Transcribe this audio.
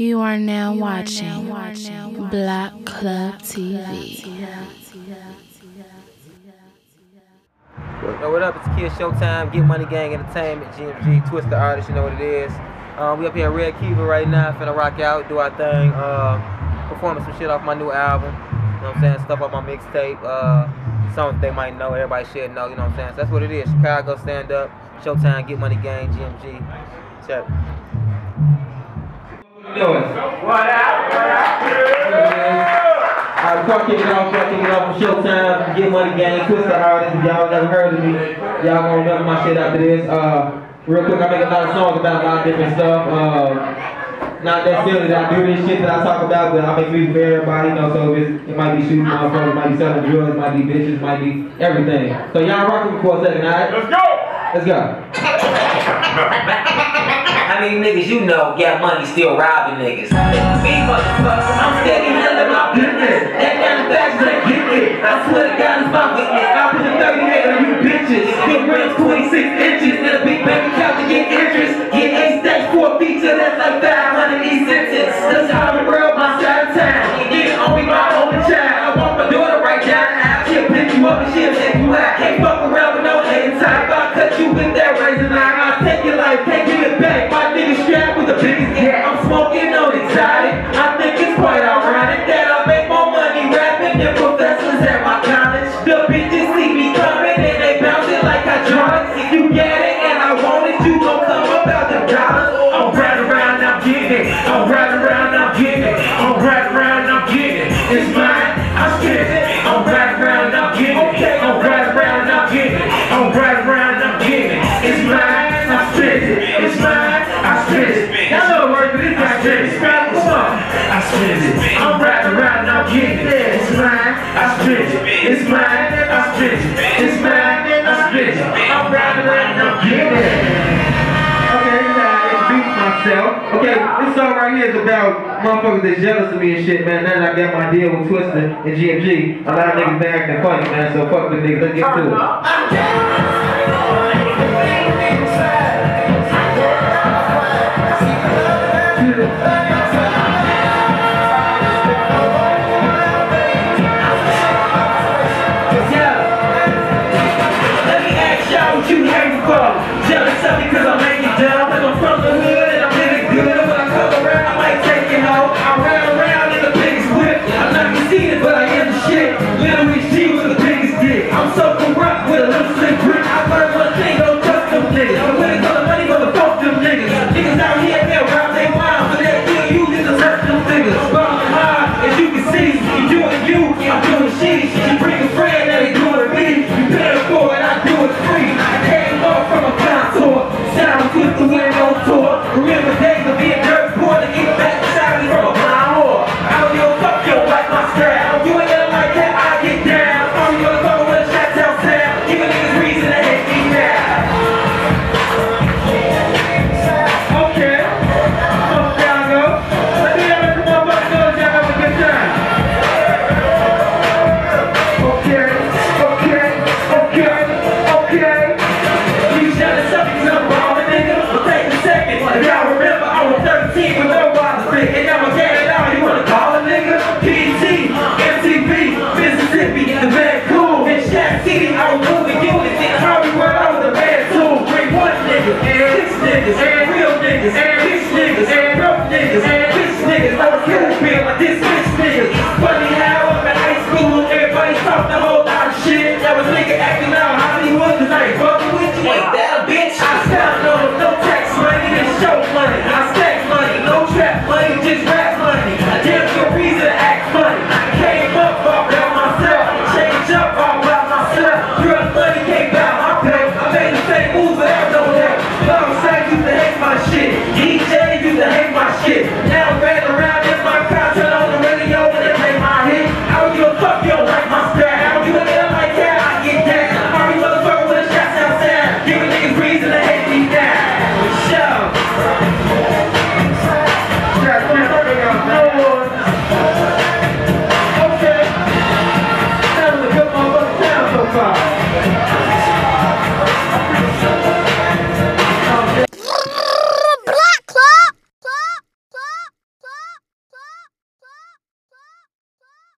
You are now watching Blok Club TV. Yo, what up? It's Kid Showtime, Get Money Gang Entertainment, GMG, Twista Artist, you know what it is. Um, we up here at Red Kiva right now, finna rock out, do our thing, uh, performing some shit off my new album. You know what I'm saying? Stuff off my mixtape, uh, songs they might know, everybody should know, you know what I'm saying? So that's what it is. Chicago stand up, Showtime, Get Money Gang, GMG. Check. Doing. What up? What up? Alright, before I kick it off, before I kick it off for Showtime, Get Money Gang, Twista Artist. If y'all never heard of me, y'all gonna remember my shit after this. Uh, real quick, I make a lot of songs about a lot of different stuff. Uh, not necessarily that I do this shit that I talk about, but I make music for everybody, you know, so it's, it might be shooting motherfuckers, it might be selling drugs, it might be bitches, it might be everything. So y'all rock with me for a second, alright? Let's go! Let's go. How many niggas you know got money still robbing niggas? I'm steady handling my business. That that get it. I swear to God, it's my witness. I put a 38 on you bitches. Big rims 26 inches. And a big bank account to get interest. Get A stacks for a feature that's like 500 E sentence. That's how the world my side of town. Get it on me, my only child. I want my daughter right the aisle. She'll pick you up and she'll take you out. Can't fuck I'm getting it. I'm right around, I'm getting it. I'm right around, I'm getting it. It's mine, I spend it. I'm right around, I'm getting it. I'm right around, I'm getting it. I'm right around, I'm getting it. It's mine, I spend it. It's mine, I spend it. Y'all know the word for this guy, James. Come on. I spend it. I'm right around, I'm getting it. It's mine, I spend it. It's mine, I spend it. Myself. Okay, this song right here is about motherfuckers that's jealous of me and shit, man. Now that I got my deal with Twista and GMG, a lot of niggas been acting funny, man. So fuck with niggas. Let's get to it. Uh-huh. Real shit. Around in my turn on the radio my hit. I don't give a fuck, you don't like my style. I don't give a like that, I get that. Motherfucker with a outside. Give a niggas reason to hate me now.